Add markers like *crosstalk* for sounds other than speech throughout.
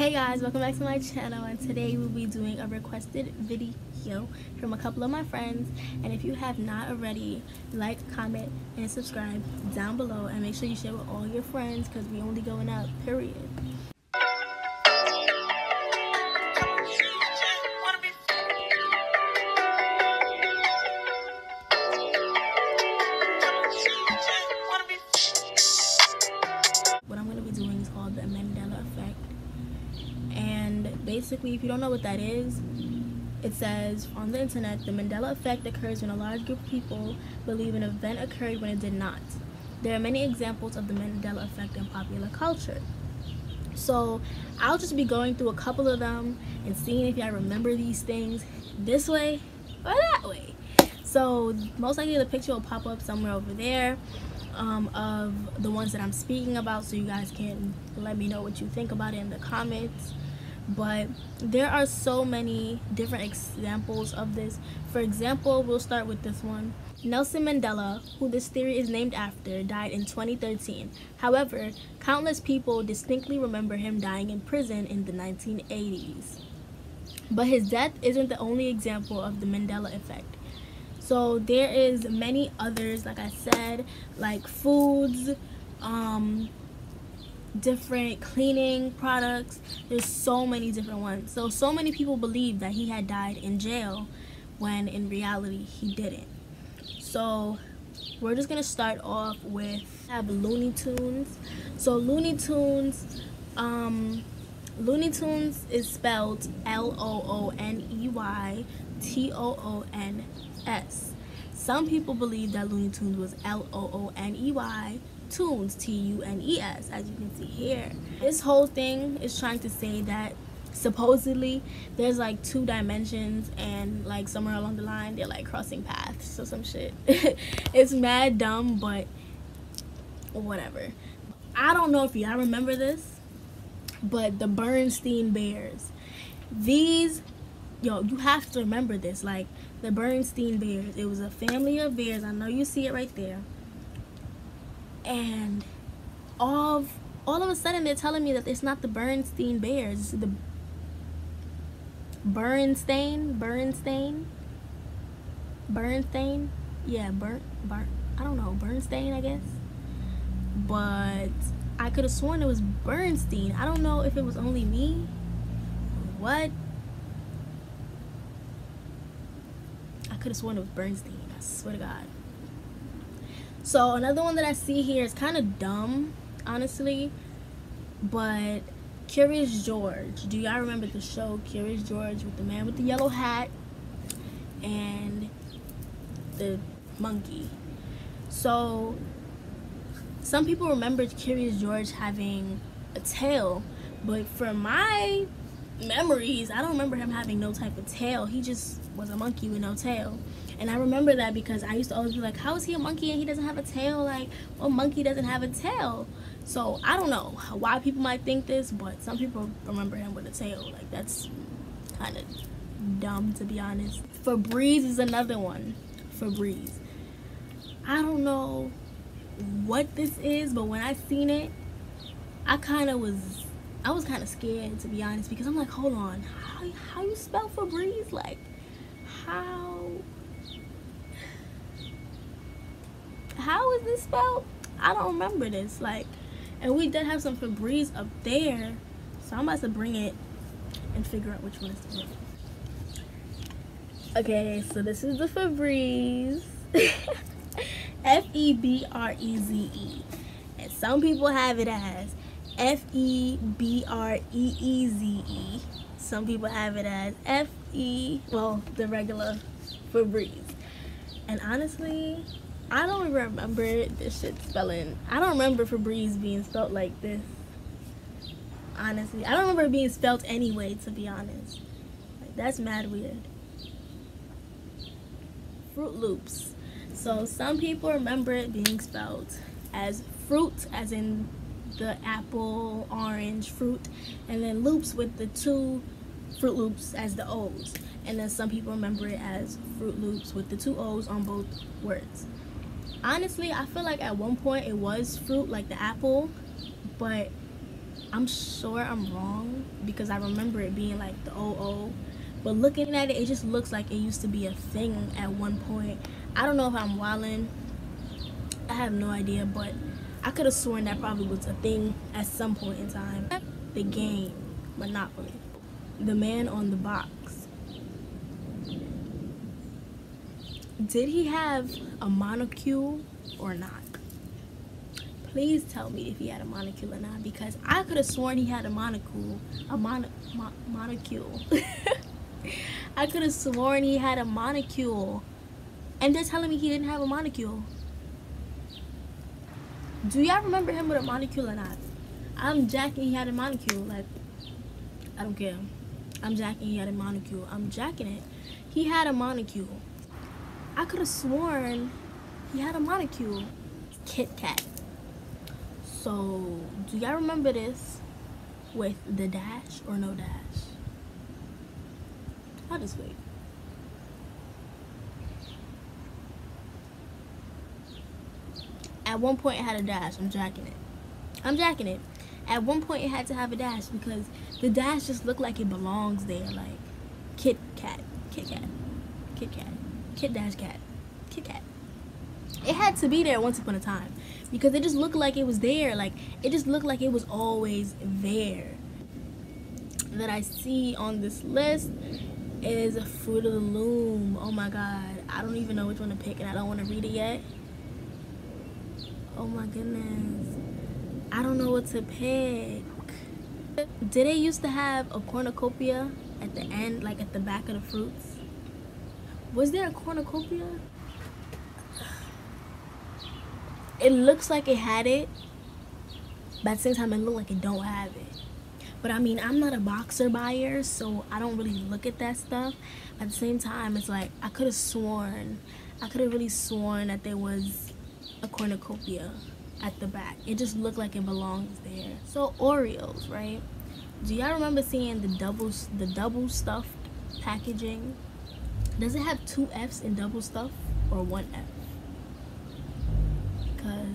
Hey guys, welcome back to my channel and today we'll be doing a requested video from a couple of my friends and if you have not already, like, comment, and subscribe down below and make sure you share with all your friends because we only going up, period. Basically if you don't know what that is it says on the internet the Mandela effect occurs when a large group of people believe an event occurred when it did not. There are many examples of the Mandela effect in popular culture. So I'll just be going through a couple of them and seeing if y'all remember these things this way or that way. So most likely the picture will pop up somewhere over there um, of the ones that I'm speaking about so you guys can let me know what you think about it in the comments but there are so many different examples of this for example we'll start with this one Nelson Mandela, who this theory is named after, died in 2013. However, countless people distinctly remember him dying in prison in the 1980s. But his death isn't the only example of the Mandela effect. So there is many others, like I said, like foods, um, different cleaning products. There's so many different ones. So, so many people believe that he had died in jail when in reality he didn't. So, we're just gonna start off with have Looney Tunes. So, Looney Tunes, um, Looney Tunes is spelled L O O N E Y T O O N S. Some people believe that Looney Tunes was L O O N E Y Tunes, T-U-N-E-S, as you can see here. This whole thing is trying to say that supposedly there's like two dimensions and like somewhere along the line they're like crossing paths so some shit. *laughs* It's mad dumb but whatever. I don't know if y'all remember this but the bernstein bears. These yo you have to remember this. Like the bernstein bears it was a family of bears. I know you see it right there and all of, all of a sudden they're telling me that it's not the Bernstein Bears, the Bernstein, Bernstein, Bernstein, yeah, Bern, Bern, I don't know, Bernstein, I guess. But I could have sworn it was Bernstein. I don't know if it was only me. What? I could have sworn it was Bernstein. I swear to God. So another one that I see here is kind of dumb, honestly, but Curious George. Do y'all remember the show Curious George with the man with the yellow hat and the monkey? So some people remember Curious George having a tail, but for my memories, I don't remember him having no type of tail. He just was a monkey with no tail. And I remember that because I used to always be like, how is he a monkey and he doesn't have a tail? Like, well, monkey doesn't have a tail. So I don't know why people might think this, but some people remember him with a tail. Like, that's kind of dumb, to be honest. Febreze is another one. Febreze. I don't know what this is, but when I seen it, I kind of was, I was kind of scared, to be honest, because I'm like, hold on, how, how you spell Febreze? Like, how how is this spelled? I don't remember this. Like, and we did have some Febreze up there, so I'm about to bring it and figure out which one is the. Okay, so this is the Febreze. *laughs* F E. And some people have it as F E. Some people have it as F E, well, the regular Febreze. And honestly, I don't remember this shit spelling. I don't remember Febreze being spelled like this. Honestly, I don't remember it being spelled anyway. To be honest, like, that's mad weird. Fruit Loops. So some people remember it being spelled as fruit, as in the apple, orange, fruit, and then loops with the two Fruit Loops as the O's. And then some people remember it as Fruit Loops with the two O's on both words honestly i feel like at one point it was fruit like the apple but I'm sure I'm wrong because I remember it being like the OO. But looking at it, it just looks like it used to be a thing at one point. I don't know if I'm wilding. I have no idea, but I could have sworn that probably was a thing at some point in time. The game, Monopoly. The man on the box. Did he have a monocule or not? Please tell me if he had a monocule or not because I could have sworn he had a monocule. A mono, mo, monocule. *laughs* I could have sworn he had a monocule. And they're telling me he didn't have a monocule. Do y'all remember him with a monocule or not? I'm jacking he had a monocule. Like, I don't care. I'm jacking he had a monocule. I'm jacking it. He had a monocule. I could have sworn he had a monocule. Kit Kat. So, do y'all remember this with the dash or no dash? I'll just wait. At one point it had a dash. I'm jacking it. I'm jacking it. At one point it had to have a dash because the dash just looked like it belongs there. Like Kit Kat. Kit Kat. Kit Kat. Kit Dash Cat. Kit Kat. It had to be there once upon a time because it just looked like it was there. Like it just looked like it was always there. That I see on this list is a Fruit of the Loom. Oh my god. I don't even know which one to pick and I don't want to read it yet. Oh my goodness. I don't know what to pick. Did they used to have a cornucopia at the end, like at the back of the fruits? Was there a cornucopia? it looks like it had it, but at the same time, it looked like it don't have it. But I mean, I'm not a boxer buyer, so I don't really look at that stuff. At the same time, it's like I could have sworn, I could have really sworn that there was a cornucopia at the back. It just looked like it belongs there. So Oreos, right? Do y'all remember seeing the doubles, the double stuffed packaging? Does it have two F's in double stuff or one F? because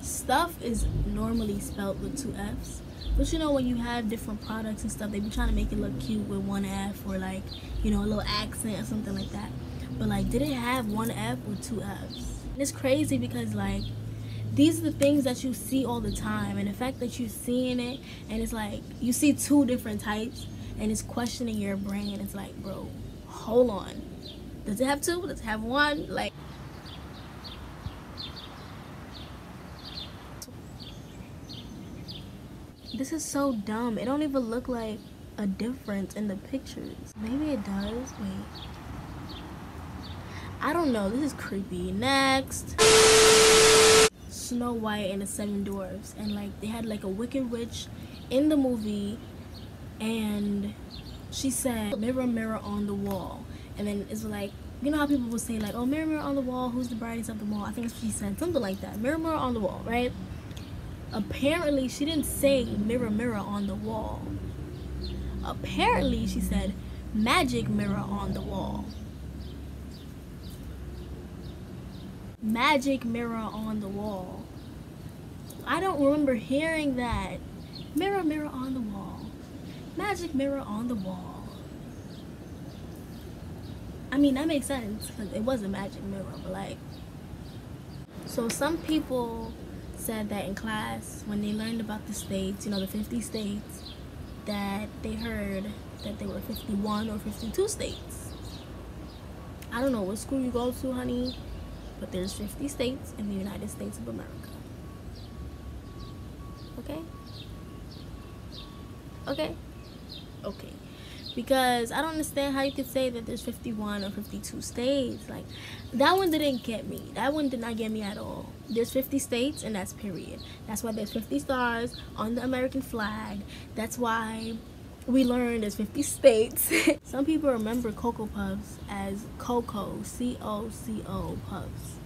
stuff is normally spelled with two F's. But you know, when you have different products and stuff, they be trying to make it look cute with one F or like, you know, a little accent or something like that. But like, did it have one F or two F's? And it's crazy because like, these are the things that you see all the time. And the fact that you're seeing it and it's like, you see two different types and it's questioning your brain. It's like, bro, hold on. Does it have two? Does it have one? Like, This is so dumb. It don't even look like a difference in the pictures. Maybe it does. Wait. I don't know. This is creepy. Next. Snow White and the Seven Dwarfs. And like they had like a wicked witch in the movie and she said mirror mirror on the wall and then it's like you know how people will say like oh mirror mirror on the wall who's the brightest of them all? I think it's what she said something like that. Mirror mirror on the wall right? Apparently she didn't say mirror mirror on the wall. Apparently she said magic mirror on the wall. Magic mirror on the wall. I don't remember hearing that. Mirror mirror on the wall. Magic mirror on the wall i mean that makes sense because it was a magic mirror but like so some people said that in class when they learned about the states, you know, the 50 states, that they heard that there were 51 or 52 states. I don't know what school you go to, honey, but there's 50 states in the United States of America. Okay? Okay? Okay because I don't understand how you could say that there's 51 or 52 states. Like, that one didn't get me. That one did not get me at all. There's 50 states, and that's period. That's why there's 50 stars on the American flag. That's why we learned there's 50 states. *laughs* Some people remember Cocoa Puffs as Cocoa, C-O-C-O Puffs,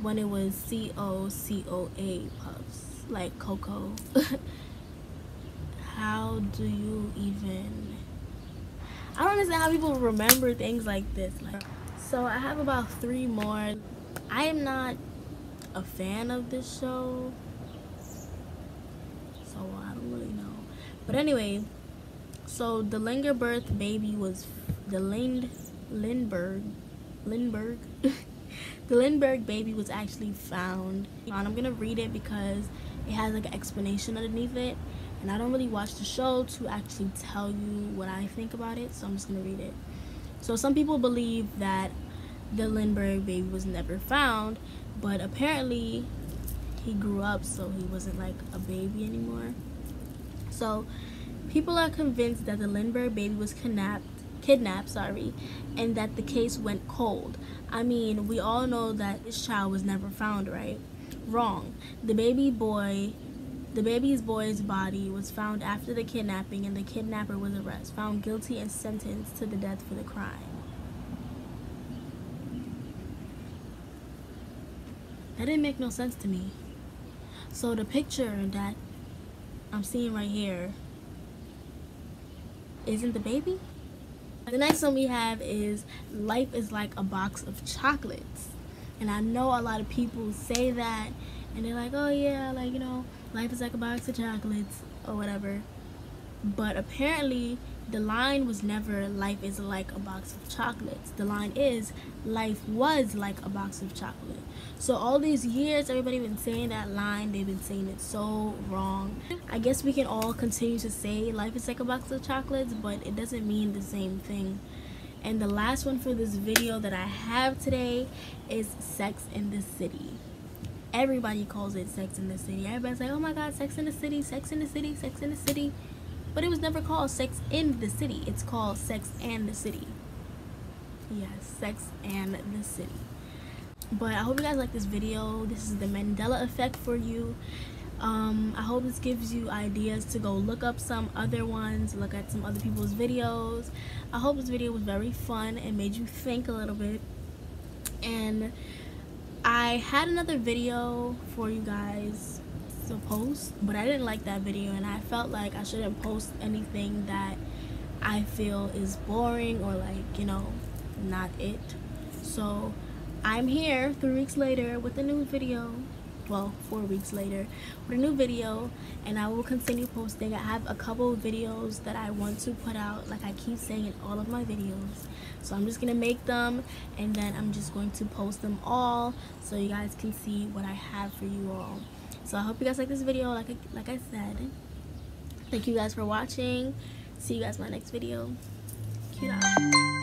when it was C-O-C-O-A Puffs, like Coco. *laughs* how do you even I don't understand how people remember things like this. Like, so I have about three more. I am not a fan of this show, so I don't really know. But anyway, so the Lingerberth baby was the Lind Lindbergh Lindbergh *laughs* the Lindbergh baby was actually found. And I'm gonna read it because it has like an explanation underneath it. And I don't really watch the show to actually tell you what I think about it, so I'm just gonna read it. So some people believe that the Lindbergh baby was never found, but apparently he grew up so he wasn't like a baby anymore. So people are convinced that the Lindbergh baby was kidnapped kidnapped, sorry, and that the case went cold. I mean, we all know that this child was never found, right? Wrong. The baby boy the baby's boy's body was found after the kidnapping and the kidnapper was arrested, found guilty and sentenced to the death for the crime. That didn't make no sense to me. So the picture that I'm seeing right here isn't the baby? The next one we have is life is like a box of chocolates. And I know a lot of people say that and they're like, oh yeah, like, you know, life is like a box of chocolates or whatever. But apparently, the line was never life is like a box of chocolates. The line is life was like a box of chocolate. So all these years, everybody been saying that line. They've been saying it so wrong. I guess we can all continue to say life is like a box of chocolates, but it doesn't mean the same thing. And the last one for this video that I have today is Sex in the City everybody calls it Sex in the City. Everybody's like, oh my god, Sex in the City, Sex in the City, Sex in the City. But it was never called Sex in the City. It's called Sex and the City. Yes, Sex and the City. But I hope you guys like this video. This is the Mandela effect for you. Um, I hope this gives you ideas to go look up some other ones, look at some other people's videos. I hope this video was very fun and made you think a little bit. And I had another video for you guys to post, but I didn't like that video and I felt like I shouldn't post anything that I feel is boring or like, you know, not it. So I'm here three weeks later with a new video well four weeks later with a new video and I will continue posting. I have a couple videos that I want to put out. Like I keep saying in all of my videos. So I'm just gonna make them and then I'm just going to post them all so you guys can see what I have for you all. So I hope you guys like this video. Like I, like I said thank you guys for watching. See you guys in my next video. Cute out.